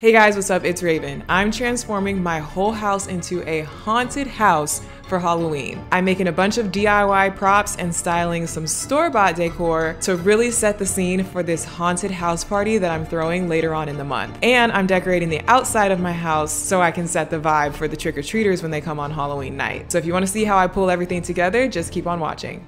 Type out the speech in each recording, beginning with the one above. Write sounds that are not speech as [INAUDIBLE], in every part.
Hey guys, what's up? It's Raven. I'm transforming my whole house into a haunted house for Halloween. I'm making a bunch of DIY props and styling some store-bought decor to really set the scene for this haunted house party that I'm throwing later on in the month. And I'm decorating the outside of my house so I can set the vibe for the trick-or-treaters when they come on Halloween night. So if you wanna see how I pull everything together, just keep on watching.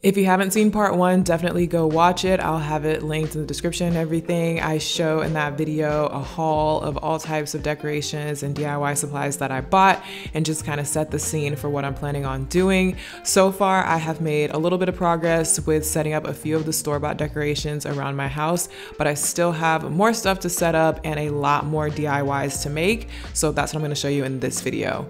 If you haven't seen part one, definitely go watch it. I'll have it linked in the description and everything. I show in that video a haul of all types of decorations and DIY supplies that I bought and just kind of set the scene for what I'm planning on doing. So far, I have made a little bit of progress with setting up a few of the store-bought decorations around my house, but I still have more stuff to set up and a lot more DIYs to make. So that's what I'm gonna show you in this video.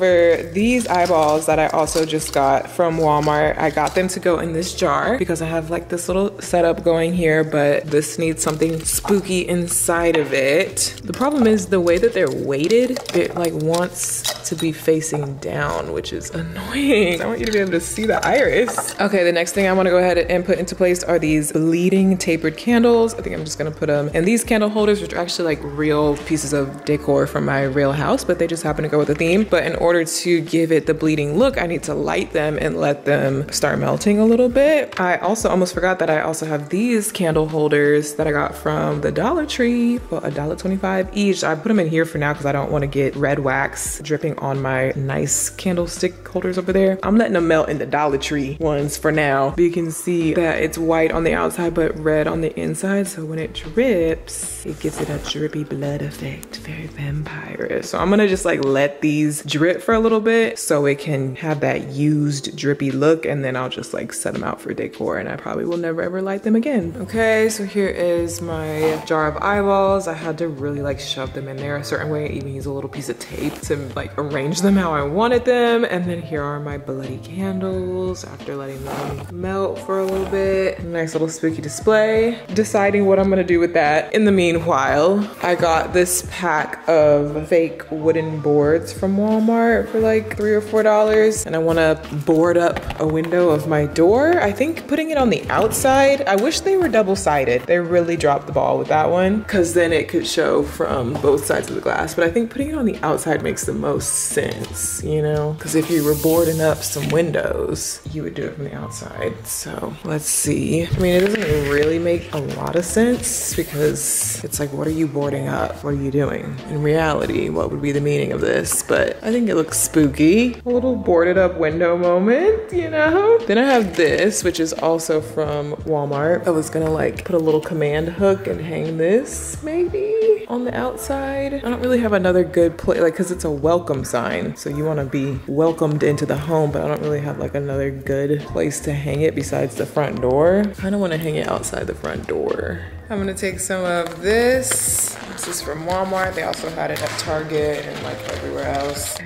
For these eyeballs that I also just got from Walmart, I got them to go in this jar because I have like this little setup going here, but this needs something spooky inside of it. The problem is the way that they're weighted, it like wants to be facing down, which is annoying. I want you to be able to see the iris. Okay, the next thing I wanna go ahead and put into place are these bleeding tapered candles. I think I'm just gonna put them in these candle holders, which are actually like real pieces of decor from my real house, but they just happen to go with the theme. But in order order to give it the bleeding look, I need to light them and let them start melting a little bit. I also almost forgot that I also have these candle holders that I got from the Dollar Tree for $1.25 each. I put them in here for now because I don't want to get red wax dripping on my nice candlestick holders over there. I'm letting them melt in the Dollar Tree ones for now. You can see that it's white on the outside but red on the inside. So when it drips, it gives it a drippy blood effect. Very vampire. So I'm gonna just like let these drip for a little bit so it can have that used drippy look and then I'll just like set them out for decor and I probably will never ever light them again. Okay, so here is my jar of eyeballs. I had to really like shove them in there a certain way, even use a little piece of tape to like arrange them how I wanted them. And then here are my bloody candles after letting them melt for a little bit. Nice little spooky display. Deciding what I'm gonna do with that. In the meanwhile, I got this pack of fake wooden boards from Walmart Walmart for like three or four dollars and I wanna board up a window of my door. I think putting it on the outside, I wish they were double-sided. They really dropped the ball with that one because then it could show from both sides of the glass. But I think putting it on the outside makes the most sense, you know? Because if you were boarding up some windows, you would do it from the outside. So let's see. I mean, it doesn't really make a lot of sense because it's like, what are you boarding up? What are you doing? In reality, what would be the meaning of this? But I think it looks spooky. A little boarded up window moment, you know? Then I have this, which is also from Walmart. I was gonna like put a little command hook and hang this maybe on the outside. I don't really have another good place, like cause it's a welcome sign. So you wanna be welcomed into the home, but I don't really have like another good place to hang it besides the front door. I kinda wanna hang it outside the front door. I'm gonna take some of this. This is from Walmart. They also had it at Target and like everywhere else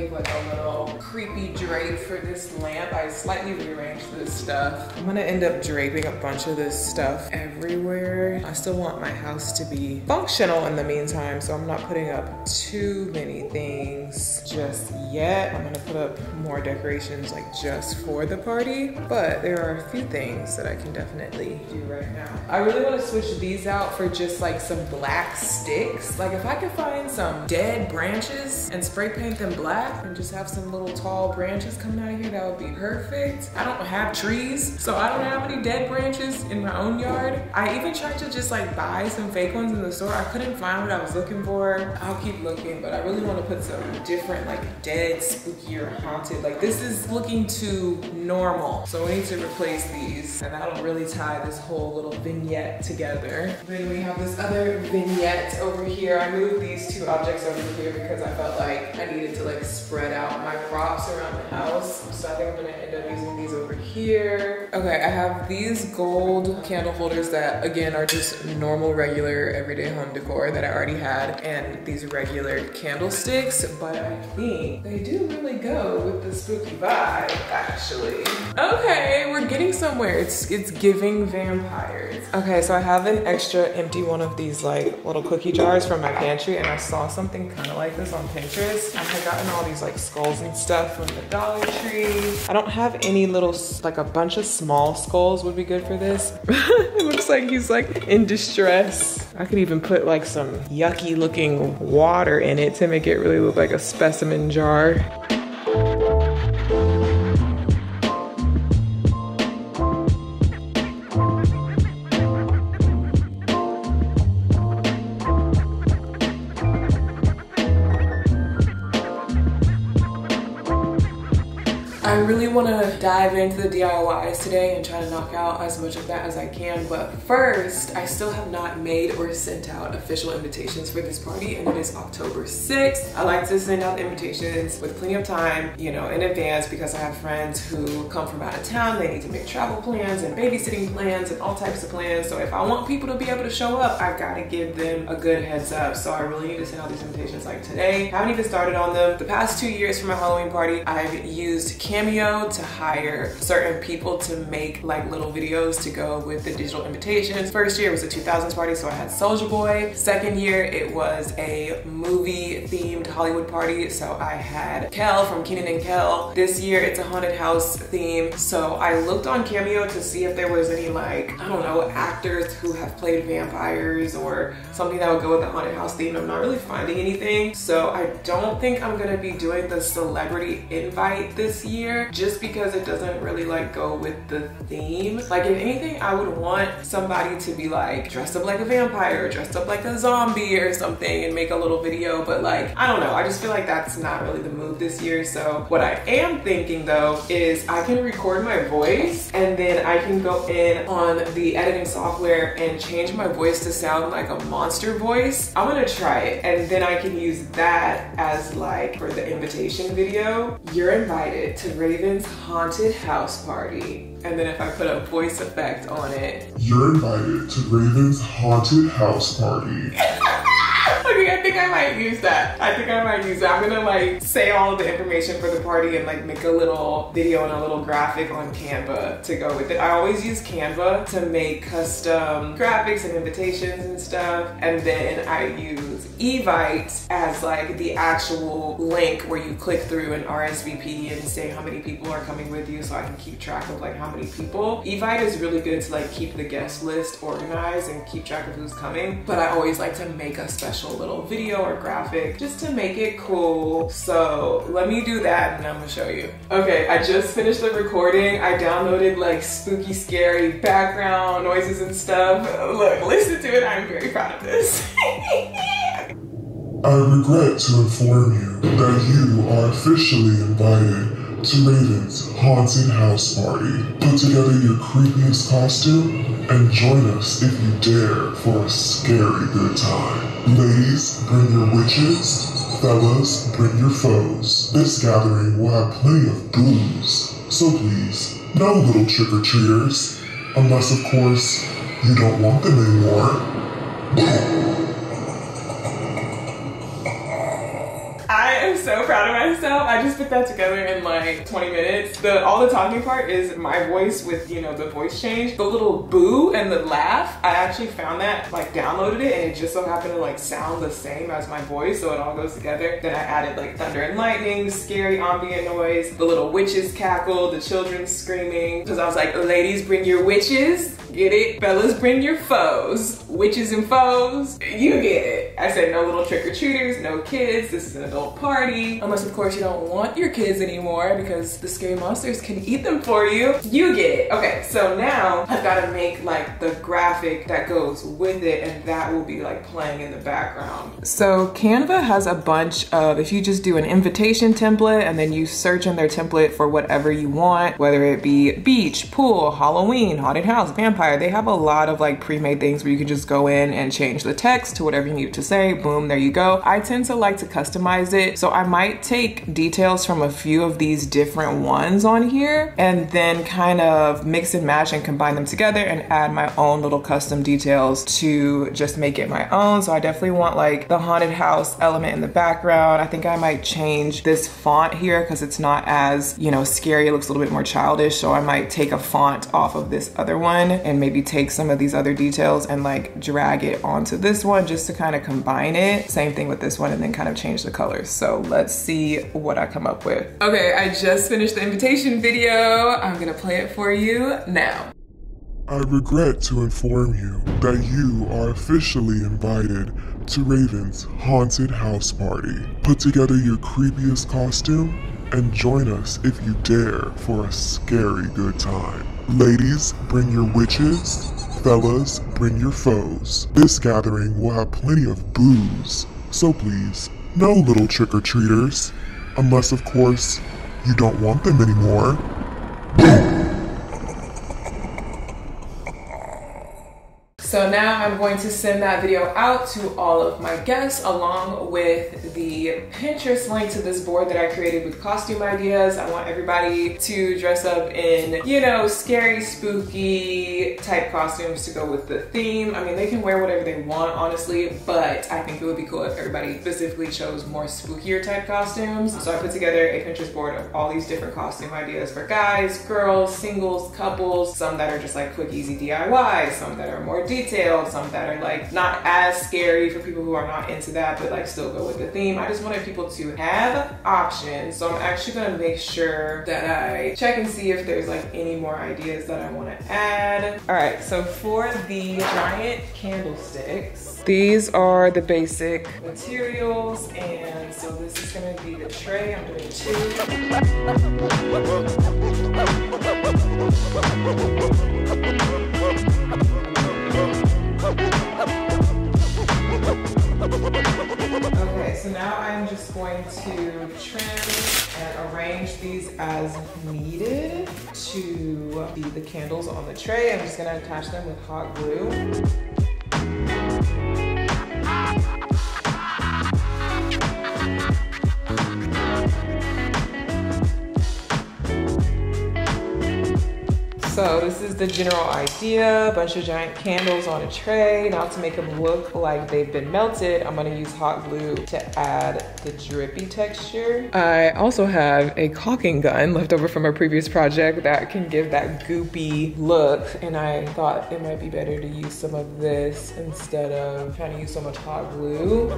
make like a little creepy drape for this lamp. I slightly rearranged this stuff. I'm gonna end up draping a bunch of this stuff everywhere. I still want my house to be functional in the meantime, so I'm not putting up too many things just yet. I'm gonna put up more decorations like just for the party, but there are a few things that I can definitely do right now. I really wanna switch these out for just like some black sticks. Like if I could find some dead branches and spray paint them black and just have some little tall branches coming out of here, that would be perfect. I don't have trees, so I don't have any dead branches in my own yard. I even tried to just like buy some fake ones in the store. I couldn't find what I was looking for. I'll keep looking, but I really wanna put some different like dead, spooky or haunted. Like this is looking too normal. So we need to replace these and that'll really tie this whole little vignette together. Then we have this other vignette over here. I moved these two objects over here because I felt like I needed to like spread out my props around the house. So I think I'm gonna end up using these over here. Okay, I have these gold candle holders that again are just normal, regular, everyday home decor that I already had and these regular candlesticks, but I think they do really go with the spooky vibe actually. Okay, we're getting somewhere. It's, it's giving vampire. Okay, so I have an extra empty one of these like little cookie jars from my pantry and I saw something kind of like this on Pinterest. I had gotten all these like skulls and stuff from the Dollar Tree. I don't have any little, like a bunch of small skulls would be good for this. [LAUGHS] it looks like he's like in distress. I could even put like some yucky looking water in it to make it really look like a specimen jar. Yeah dive into the DIYs today and try to knock out as much of that as I can. But first, I still have not made or sent out official invitations for this party, and it is October 6th. I like to send out invitations with plenty of time, you know, in advance because I have friends who come from out of town. They need to make travel plans and babysitting plans and all types of plans. So if I want people to be able to show up, I've got to give them a good heads up. So I really need to send out these invitations like today. I haven't even started on them. The past two years for my Halloween party, I've used Cameo to hire certain people to make like little videos to go with the digital invitations. First year was a 2000s party, so I had Soulja Boy. Second year, it was a movie themed Hollywood party, so I had Kel from Kenan and Kel. This year, it's a haunted house theme, so I looked on Cameo to see if there was any like, I don't know, actors who have played vampires or something that would go with the haunted house theme. I'm not really finding anything, so I don't think I'm gonna be doing the celebrity invite this year just because it doesn't really like go with the theme. Like if anything, I would want somebody to be like dressed up like a vampire, dressed up like a zombie or something and make a little video. But like, I don't know. I just feel like that's not really the move this year. So what I am thinking though is I can record my voice and then I can go in on the editing software and change my voice to sound like a monster voice. I'm gonna try it and then I can use that as like for the invitation video. You're invited to Raven's haunted house party. And then if I put a voice effect on it. You're invited to Raven's haunted house party. [LAUGHS] [LAUGHS] okay, I think I might use that. I think I might use that. I'm gonna like say all of the information for the party and like make a little video and a little graphic on Canva to go with it. I always use Canva to make custom graphics and invitations and stuff. And then I use Evite as like the actual link where you click through an RSVP and say how many people are coming with you so I can keep track of like how many people. Evite is really good to like keep the guest list organized and keep track of who's coming. But I always like to make a special little video or graphic just to make it cool. So let me do that and I'm gonna show you. Okay, I just finished the recording. I downloaded like spooky, scary background noises and stuff. Look, listen to it. I'm very proud of this. [LAUGHS] I regret to inform you that you are officially invited to Raven's haunted house party. Put together your creepiest costume and join us if you dare for a scary good time. Ladies, bring your witches. Fellas, bring your foes. This gathering will have plenty of booze. So please, no little trick-or-treaters. Unless, of course, you don't want them anymore. I just put that together in like 20 minutes. The all the talking part is my voice with, you know, the voice change. The little boo and the laugh, I actually found that, like downloaded it and it just so happened to like sound the same as my voice, so it all goes together. Then I added like thunder and lightning, scary ambient noise, the little witches cackle, the children screaming. Cause I was like, ladies, bring your witches. Get it? Fellas, bring your foes. Witches and foes. You get it. I said no little trick-or-treaters, no kids. This is an adult party. Unless, of course, you don't want your kids anymore because the scary monsters can eat them for you. You get it. Okay, so now I've got to make like the graphic that goes with it and that will be like playing in the background. So Canva has a bunch of, if you just do an invitation template and then you search in their template for whatever you want, whether it be beach, pool, Halloween, haunted house, vampire, they have a lot of like pre-made things where you can just go in and change the text to whatever you need to say. Boom, there you go. I tend to like to customize it. So I might take details from a few of these different ones on here and then kind of mix and match and combine them together and add my own little custom details to just make it my own. So I definitely want like the haunted house element in the background. I think I might change this font here because it's not as, you know, scary. It looks a little bit more childish. So I might take a font off of this other one and maybe take some of these other details and like drag it onto this one just to kind of combine it. Same thing with this one and then kind of change the colors. So let's see what I come up with. Okay, I just finished the invitation video. I'm gonna play it for you now. I regret to inform you that you are officially invited to Raven's haunted house party. Put together your creepiest costume and join us if you dare for a scary good time. Ladies, bring your witches. Fellas, bring your foes. This gathering will have plenty of booze, so please, no little trick-or-treaters. Unless, of course, you don't want them anymore. So now I'm going to send that video out to all of my guests along with the Pinterest link to this board that I created with costume ideas. I want everybody to dress up in, you know, scary, spooky type costumes to go with the theme. I mean, they can wear whatever they want, honestly, but I think it would be cool if everybody specifically chose more spookier type costumes. So I put together a Pinterest board of all these different costume ideas for guys, girls, singles, couples, some that are just like quick, easy DIY, some that are more detailed some that are like not as scary for people who are not into that, but like still go with the theme. I just wanted people to have options. So I'm actually gonna make sure that I check and see if there's like any more ideas that I wanna add. All right, so for the giant candlesticks, these are the basic materials. And so this is gonna be the tray. I'm doing two. [LAUGHS] Okay, so now I'm just going to trim and arrange these as needed to be the candles on the tray. I'm just gonna attach them with hot glue. So this is the general idea, a bunch of giant candles on a tray. Now to make them look like they've been melted, I'm gonna use hot glue to add the drippy texture. I also have a caulking gun left over from a previous project that can give that goopy look. And I thought it might be better to use some of this instead of trying to use so much hot glue.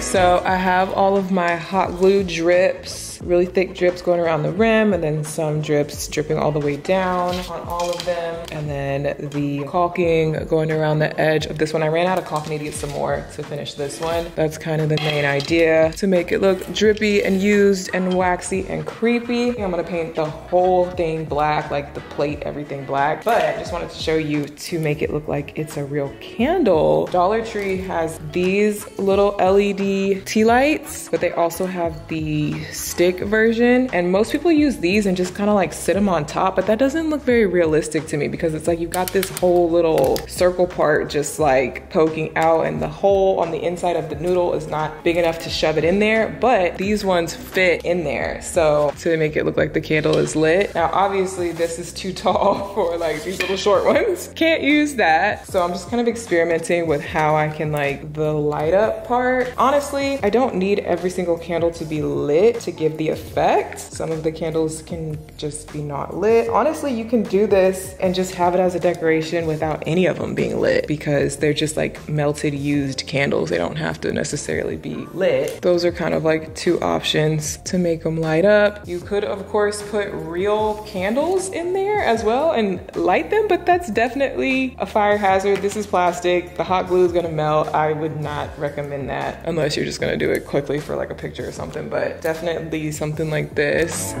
So I have all of my hot glue drips really thick drips going around the rim and then some drips dripping all the way down on all of them. And then the caulking going around the edge of this one. I ran out of caulk, need to get some more to finish this one. That's kind of the main idea to make it look drippy and used and waxy and creepy. I'm gonna paint the whole thing black, like the plate, everything black. But I just wanted to show you to make it look like it's a real candle. Dollar Tree has these little LED tea lights, but they also have the stick version. And most people use these and just kind of like sit them on top, but that doesn't look very realistic to me because it's like you've got this whole little circle part just like poking out and the hole on the inside of the noodle is not big enough to shove it in there, but these ones fit in there. So to make it look like the candle is lit. Now, obviously this is too [LAUGHS] tall for like these little short ones. Can't use that. So I'm just kind of experimenting with how I can like the light up part. Honestly, I don't need every single candle to be lit to give the effect. Some of the candles can just be not lit. Honestly, you can do this and just have it as a decoration without any of them being lit because they're just like melted used candles. They don't have to necessarily be lit. Those are kind of like two options to make them light up. You could of course put real candles in there as well and light them, but that's definitely a fire hazard. This is plastic. The hot glue is gonna melt. I would not recommend that unless you're just gonna do it quickly for like a picture or something, but definitely something like this.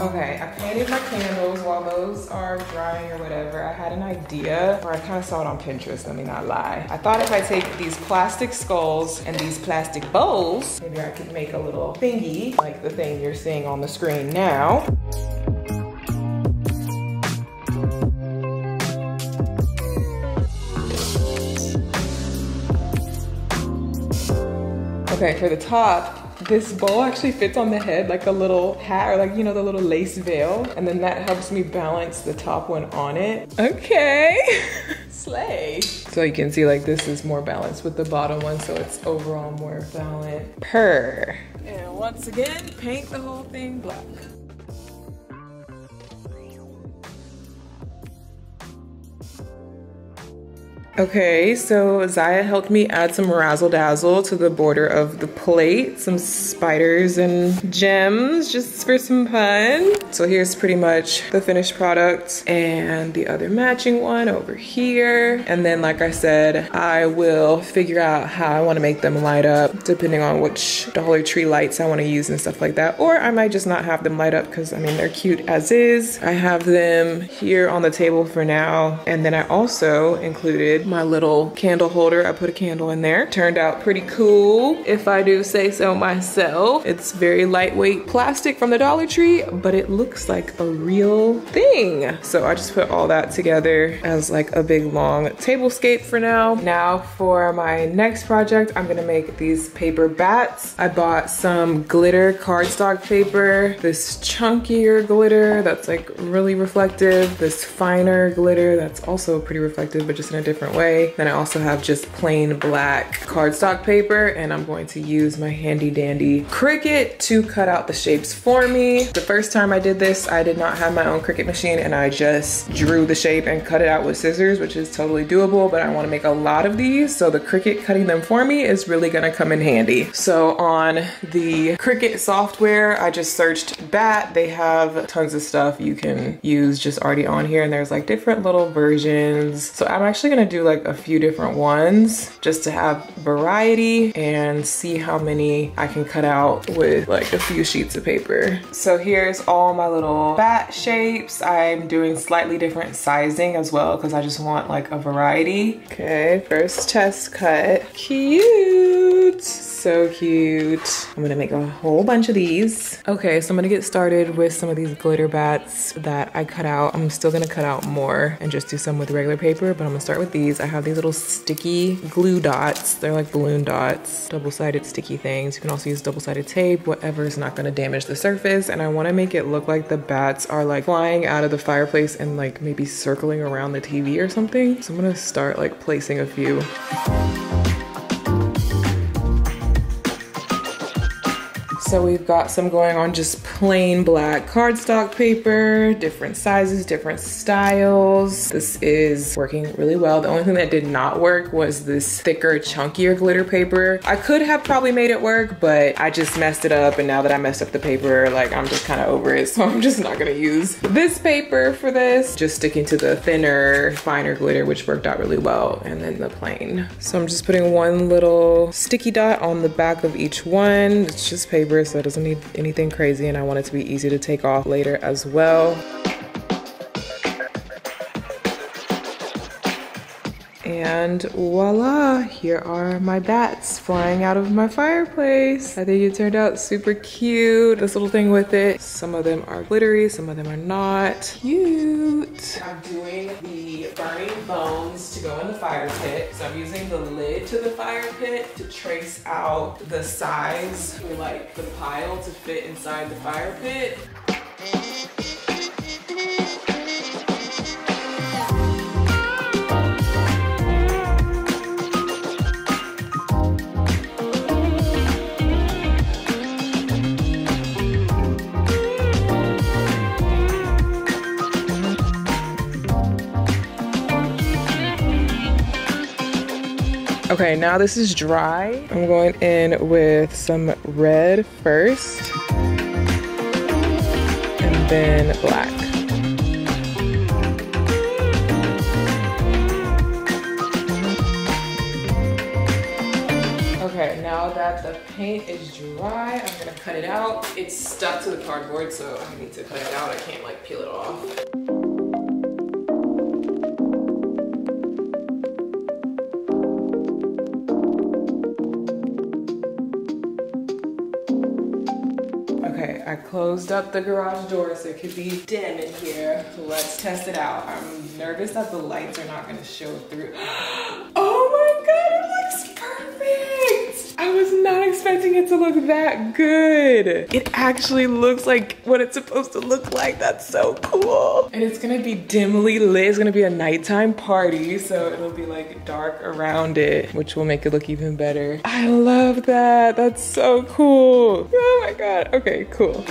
Okay, I painted my candles while those are drying or whatever. I had an idea, or I kind of saw it on Pinterest, let me not lie. I thought if I take these plastic skulls and these plastic bowls, maybe I could make a little thingy, like the thing you're seeing on the screen now. Okay, for the top, This bowl actually fits on the head like a little hat or like, you know, the little lace veil. And then that helps me balance the top one on it. Okay, [LAUGHS] slay. So you can see like this is more balanced with the bottom one. So it's overall more balanced. Per. And once again, paint the whole thing black. Okay, so Ziya helped me add some razzle dazzle to the border of the plate, some spiders and gems just for some fun. So here's pretty much the finished product and the other matching one over here. And then like I said, I will figure out how I wanna make them light up depending on which Dollar Tree lights I wanna use and stuff like that. Or I might just not have them light up because I mean, they're cute as is. I have them here on the table for now. And then I also included my little candle holder. I put a candle in there. Turned out pretty cool, if I do say so myself. It's very lightweight plastic from the Dollar Tree, but it looks like a real thing. So I just put all that together as like a big long tablescape for now. Now for my next project, I'm gonna make these paper bats. I bought some glitter cardstock paper, this chunkier glitter that's like really reflective, this finer glitter that's also pretty reflective, but just in a different way. Then I also have just plain black cardstock paper and I'm going to use my handy dandy Cricut to cut out the shapes for me. The first time I did this, I did not have my own Cricut machine and I just drew the shape and cut it out with scissors, which is totally doable, but I wanna make a lot of these. So the Cricut cutting them for me is really gonna come in handy. So on the Cricut software, I just searched BAT. They have tons of stuff you can use just already on here and there's like different little versions. So I'm actually gonna do like a few different ones just to have variety and see how many I can cut out with like a few sheets of paper. So here's all my little bat shapes. I'm doing slightly different sizing as well because I just want like a variety. Okay, first test cut. Cute so cute. I'm gonna make a whole bunch of these. Okay, so I'm gonna get started with some of these glitter bats that I cut out. I'm still gonna cut out more and just do some with regular paper, but I'm gonna start with these. I have these little sticky glue dots. They're like balloon dots, double-sided sticky things. You can also use double-sided tape, whatever is not gonna damage the surface. And I wanna make it look like the bats are like flying out of the fireplace and like maybe circling around the TV or something. So I'm gonna start like placing a few. So we've got some going on just plain black cardstock paper, different sizes, different styles. This is working really well. The only thing that did not work was this thicker, chunkier glitter paper. I could have probably made it work, but I just messed it up. And now that I messed up the paper, like I'm just kind of over it. [LAUGHS] So I'm just not gonna use this paper for this. Just sticking to the thinner, finer glitter, which worked out really well. And then the plain. So I'm just putting one little sticky dot on the back of each one. It's just paper so it doesn't need anything crazy and I want it to be easy to take off later as well. And voila, here are my bats flying out of my fireplace. I think it turned out super cute. This little thing with it. Some of them are glittery, some of them are not. Cute. I'm doing the burning bones to go in the fire pit. So I'm using the lid to the fire pit to trace out the size for like the pile to fit inside the fire pit. Okay, now this is dry. I'm going in with some red first and then black. Okay, now that the paint is dry, I'm gonna cut it out. It's stuck to the cardboard, so I need to cut it out. I can't like peel it off. Closed up the garage door so it could be dim in here. Let's test it out. I'm nervous that the lights are not gonna show through. [GASPS] Oh my God, it looks perfect. I was not expecting expecting to look that good. It actually looks like what it's supposed to look like. That's so cool. And it's gonna be dimly lit. It's gonna be a nighttime party. So it'll be like dark around it, which will make it look even better. I love that. That's so cool. Oh my God. Okay, cool.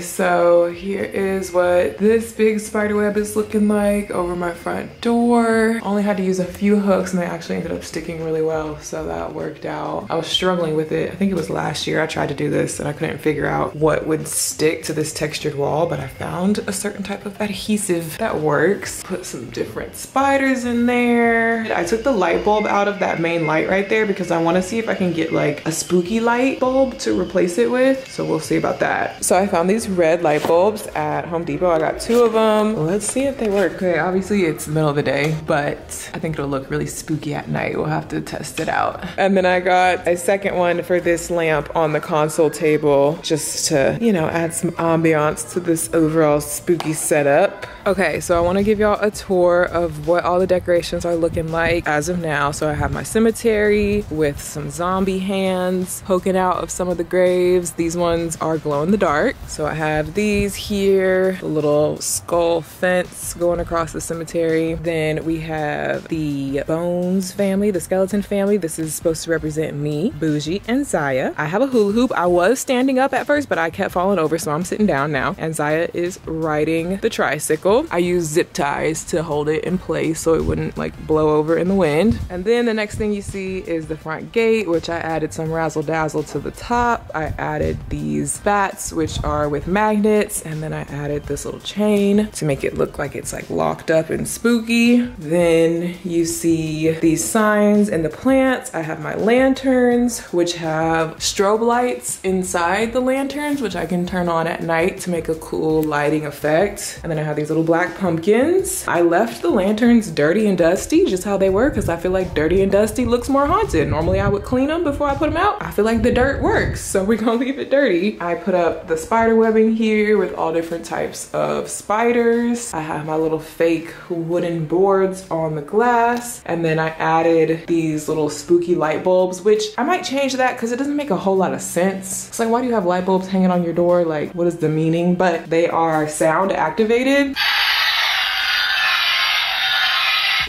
So here is what this big spider web is looking like over my front door. Only had to use a few hooks and they actually ended up sticking really well, so that worked out. I was struggling with it. I think it was last year I tried to do this and I couldn't figure out what would stick to this textured wall, but I found a certain type of adhesive that works. Put some different spiders in there. I took the light bulb out of that main light right there because I wanna see if I can get like a spooky light bulb to replace it with. So we'll see about that. So I found these red light bulbs at Home Depot. I got two of them. Let's see if they work. Okay, obviously it's the middle of the day, but I think it'll look really spooky at night. We'll have to test it out. And then I got a second one for this lamp on the console table just to, you know, add some ambiance to this overall spooky setup. Okay, so I wanna give y'all a tour of what all the decorations are looking like as of now. So I have my cemetery with some zombie hands poking out of some of the graves. These ones are glow in the dark. So I have these here, a little skull fence going across the cemetery. Then we have the Bones family, the skeleton family. This is supposed to represent me, Bougie, and Ziya. I have a hula hoop. I was standing up at first, but I kept falling over, so I'm sitting down now. And Ziya is riding the tricycle. I use zip ties to hold it in place so it wouldn't like blow over in the wind. And then the next thing you see is the front gate, which I added some razzle dazzle to the top. I added these bats, which are with magnets, and then I added this little chain to make it look like it's like locked up and spooky. Then you see these signs and the plants. I have my lanterns, which have strobe lights inside the lanterns, which I can turn on at night to make a cool lighting effect. And then I have these little black pumpkins. I left the lanterns dirty and dusty, just how they were, because I feel like dirty and dusty looks more haunted. Normally I would clean them before I put them out. I feel like the dirt works, so [LAUGHS] we're gonna leave it dirty. I put up the spider webbing here with all different types of spiders. I have my little fake wooden boards on the glass. And then I added these little spooky light bulbs, which I might change that because it doesn't make a whole lot of sense. It's like, why do you have light bulbs hanging on your door? Like, what is the meaning? But they are sound activated.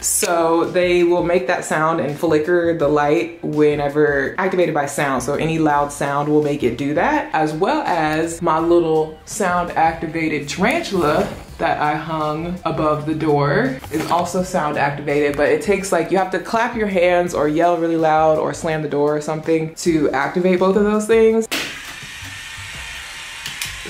So they will make that sound and flicker the light whenever activated by sound. So any loud sound will make it do that, as well as my little sound activated tarantula that I hung above the door is also sound activated, but it takes like, you have to clap your hands or yell really loud or slam the door or something to activate both of those things.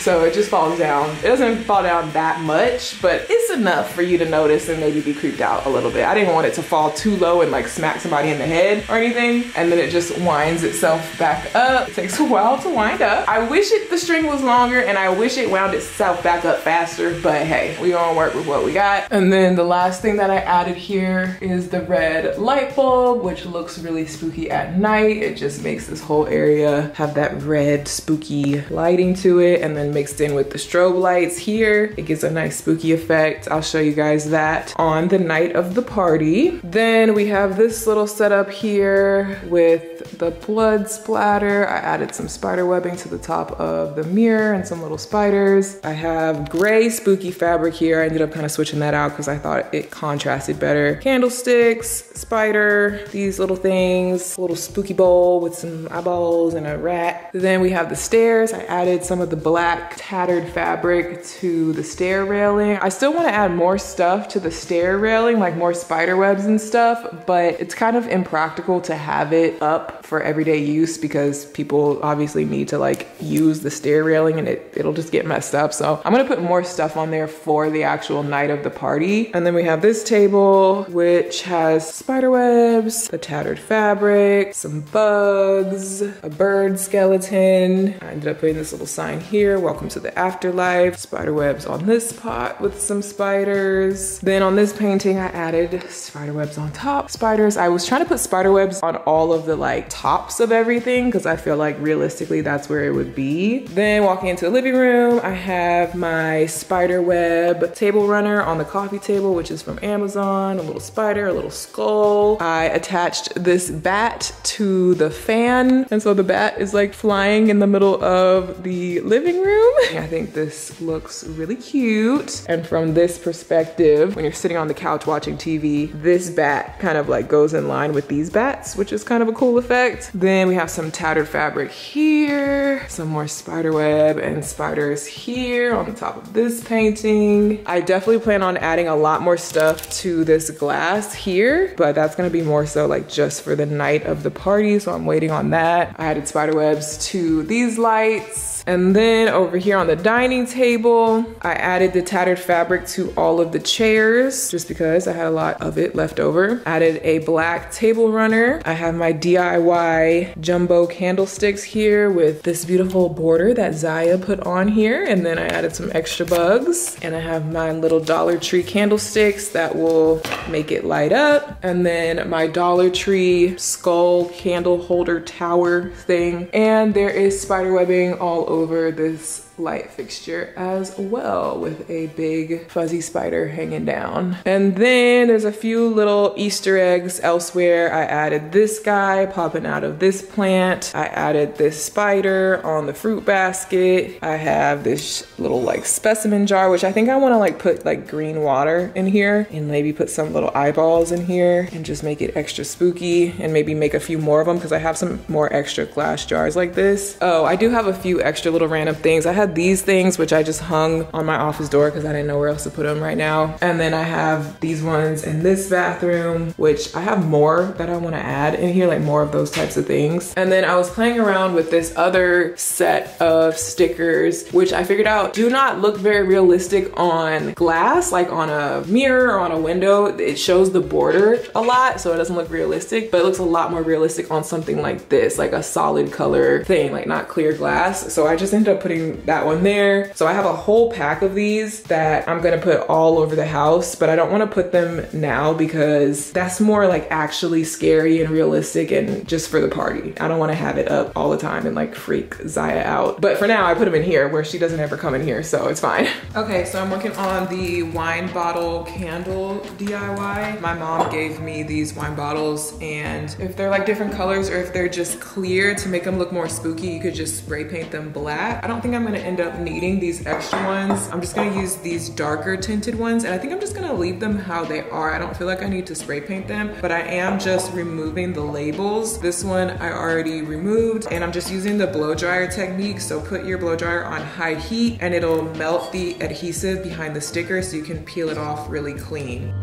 So it just falls down. It doesn't fall down that much, but it's enough for you to notice and maybe be creeped out a little bit. I didn't want it to fall too low and like smack somebody in the head or anything. And then it just winds itself back up. It takes a while to wind up. I wish it the string was longer and I wish it wound itself back up faster, but hey, we gonna work with what we got. And then the last thing that I added here is the red light bulb, which looks really spooky at night. It just makes this whole area have that red spooky lighting to it. And then mixed in with the strobe lights here. It gives a nice spooky effect. I'll show you guys that on the night of the party. Then we have this little setup here with the blood splatter. I added some spider webbing to the top of the mirror and some little spiders. I have gray spooky fabric here. I ended up kind of switching that out because I thought it contrasted better. Candlesticks, spider, these little things, little spooky bowl with some eyeballs and a rat. Then we have the stairs. I added some of the black tattered fabric to the stair railing. I still wanna add more stuff to the stair railing, like more spider webs and stuff, but it's kind of impractical to have it up for everyday use because people obviously need to like use the stair railing and it, it'll just get messed up. So I'm gonna put more stuff on there for the actual night of the party. And then we have this table, which has spider webs, the tattered fabric, some bugs, a bird skeleton. I ended up putting this little sign here, welcome to the afterlife. Spider webs on this pot with some spiders. Then on this painting, I added spider webs on top. Spiders, I was trying to put spider webs on all of the like tops of everything because I feel like realistically that's where it would be. Then walking into the living room, I have my spider web table runner on the coffee table, which is from Amazon, a little spider, a little skull. I attached this bat to the fan. And so the bat is like flying in the middle of the living room. [LAUGHS] I think this looks really cute. And from this perspective, when you're sitting on the couch watching TV, this bat kind of like goes in line with these bats, which is kind of a cool effect. Then we have some tattered fabric here, some more spider web and spiders here on the top of this painting. I definitely plan on adding a lot more stuff to this glass here, but that's gonna be more so like just for the night of the party. So I'm waiting on that. I added spider webs to these lights. And then over here on the dining table, I added the tattered fabric to all of the chairs just because I had a lot of it left over. Added a black table runner. I have my DIY jumbo candlesticks here with this beautiful border that Ziya put on here. And then I added some extra bugs. And I have my little Dollar Tree candlesticks that will make it light up. And then my Dollar Tree skull candle holder tower thing. And there is spider webbing all over this light fixture as well with a big fuzzy spider hanging down. And then there's a few little Easter eggs elsewhere. I added this guy popping out of this plant. I added this spider on the fruit basket. I have this little like specimen jar, which I think I wanna like put like green water in here and maybe put some little eyeballs in here and just make it extra spooky and maybe make a few more of them because I have some more extra glass jars like this. Oh, I do have a few extra little random things. I had these things, which I just hung on my office door because I didn't know where else to put them right now. And then I have these ones in this bathroom, which I have more that I want to add in here, like more of those types of things. And then I was playing around with this other set of stickers, which I figured out do not look very realistic on glass, like on a mirror or on a window. It shows the border a lot, so it doesn't look realistic, but it looks a lot more realistic on something like this, like a solid color thing, like not clear glass. So I just ended up putting that one there. So I have a whole pack of these that I'm gonna put all over the house, but I don't wanna put them now because that's more like actually scary and realistic and just for the party. I don't wanna have it up all the time and like freak Ziya out. But for now, I put them in here where she doesn't ever come in here, so it's fine. [LAUGHS] Okay, so I'm working on the wine bottle candle DIY. My mom gave me these wine bottles and if they're like different colors or if they're just clear to make them look more spooky, you could just spray paint them black. I don't think I'm gonna end up needing these extra ones. I'm just gonna use these darker tinted ones and I think I'm just gonna leave them how they are. I don't feel like I need to spray paint them, but I am just removing the labels. This one I already removed and I'm just using the blow dryer technique. So put your blow dryer on high heat and it'll melt the adhesive behind the sticker so you can peel it off really clean.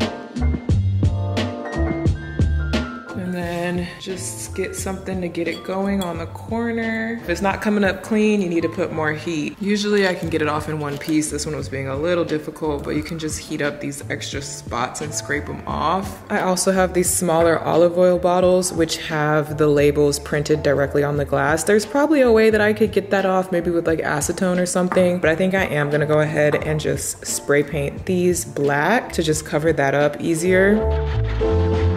Just get something to get it going on the corner. If it's not coming up clean, you need to put more heat. Usually I can get it off in one piece. This one was being a little difficult, but you can just heat up these extra spots and scrape them off. I also have these smaller olive oil bottles, which have the labels printed directly on the glass. There's probably a way that I could get that off, maybe with like acetone or something, but I think I am gonna go ahead and just spray paint these black to just cover that up easier.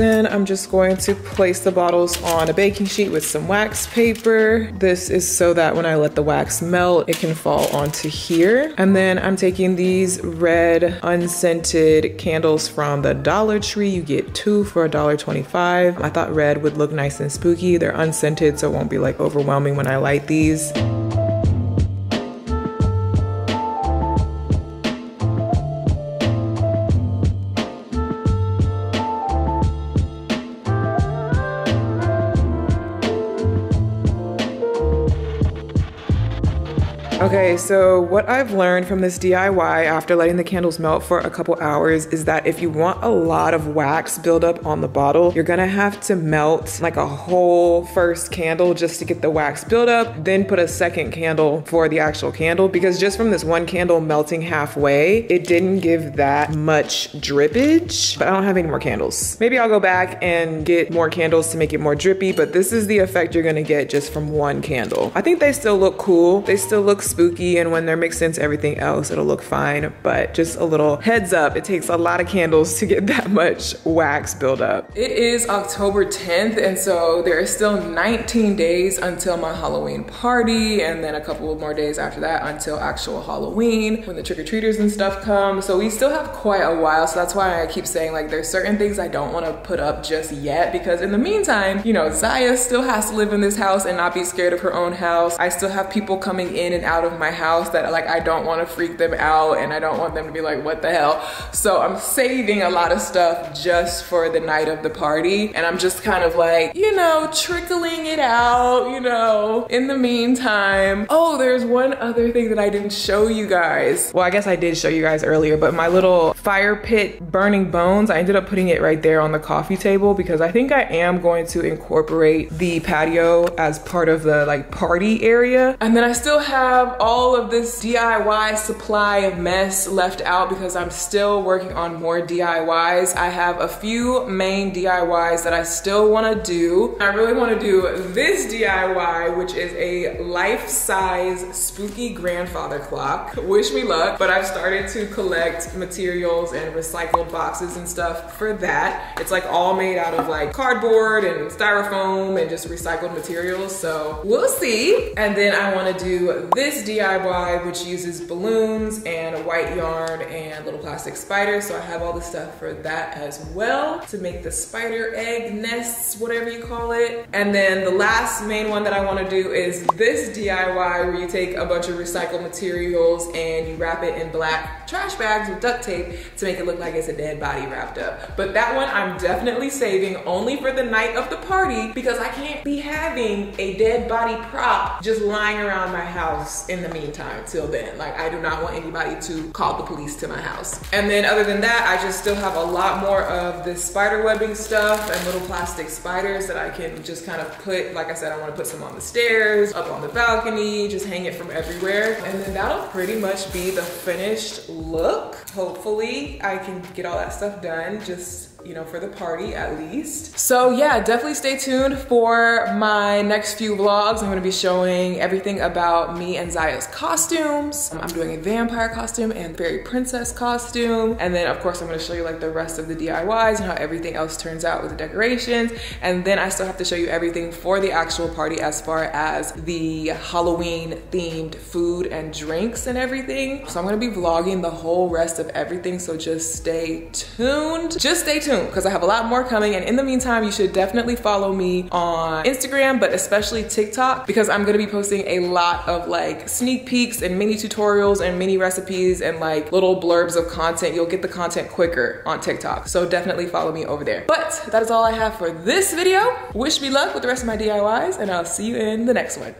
Then I'm just going to place the bottles on a baking sheet with some wax paper. This is so that when I let the wax melt, it can fall onto here. And then I'm taking these red unscented candles from the Dollar Tree. You get two for $1.25. I thought red would look nice and spooky. They're unscented, so it won't be like overwhelming when I light these. Okay, so what I've learned from this DIY after letting the candles melt for a couple hours is that if you want a lot of wax buildup on the bottle, you're gonna have to melt like a whole first candle just to get the wax buildup, then put a second candle for the actual candle because just from this one candle melting halfway, it didn't give that much drippage, but I don't have any more candles. Maybe I'll go back and get more candles to make it more drippy, but this is the effect you're gonna get just from one candle. I think they still look cool. They still look spooky and when they're mixed into everything else, it'll look fine. But just a little heads up, it takes a lot of candles to get [LAUGHS] that much wax buildup. It is October 10th and so there is still 19 days until my Halloween party and then a couple more days after that until actual Halloween when the trick-or-treaters and stuff come. So we still have quite a while. So that's why I keep saying like there's certain things I don't want to put up just yet because in the meantime, you know, Ziya still has to live in this house and not be scared of her own house. I still have people coming in and out of my house that like I don't want to freak them out and I don't want them to be like, what the hell? So I'm saving a lot of stuff just for the night of the party. And I'm just kind of like, you know, trickling it out, you know, in the meantime. Oh, there's one other thing that I didn't show you guys. Well, I guess I did show you guys earlier, but my little fire pit burning bones, I ended up putting it right there on the coffee table because I think I am going to incorporate the patio as part of the like party area. And then I still have all of this DIY supply of mess left out because I'm still working on more DIYs. I have a few main DIYs that I still wanna do. I really wanna do this DIY, which is a life-size spooky grandfather clock. Wish me luck, but I've started to collect materials and recycled boxes and stuff for that. It's like all made out of like cardboard and styrofoam and just recycled materials. So we'll see. And then I wanna do this DIY, which uses balloons and a white yarn and little plastic spiders. So I have all the stuff for that as well to make the spider egg nests, whatever you call it. And then the last main one that I wanna do is this DIY where you take a bunch of recycled materials and you wrap it in black trash bags with duct tape to make it look like it's a dead body wrapped up. But that one I'm definitely saving only for the night of the party because I can't be having a dead body prop just lying around my house in the meantime till then. Like I do not want anybody to call the police to my house. And then other than that, I just still have a lot more of this spider webbing stuff and little plastic spiders that I can just kind of put, like I said, I wanna put some on the stairs, up on the balcony, just hang it from everywhere. And then that'll pretty much be the finished look. Hopefully I can get all that stuff done just you know, for the party at least. So yeah, definitely stay tuned for my next few vlogs. I'm gonna be showing everything about me and Ziya's costumes. Um, I'm doing a vampire costume and fairy princess costume. And then of course I'm gonna show you like the rest of the DIYs and how everything else turns out with the decorations. And then I still have to show you everything for the actual party as far as the Halloween themed food and drinks and everything. So I'm gonna be vlogging the whole rest of everything. So just stay tuned. Just stay tuned tuned because I have a lot more coming. And in the meantime, you should definitely follow me on Instagram, but especially TikTok because I'm gonna be posting a lot of like sneak peeks and mini tutorials and mini recipes and like little blurbs of content. You'll get the content quicker on TikTok. So definitely follow me over there. But that is all I have for this video. Wish me luck with the rest of my DIYs and I'll see you in the next one.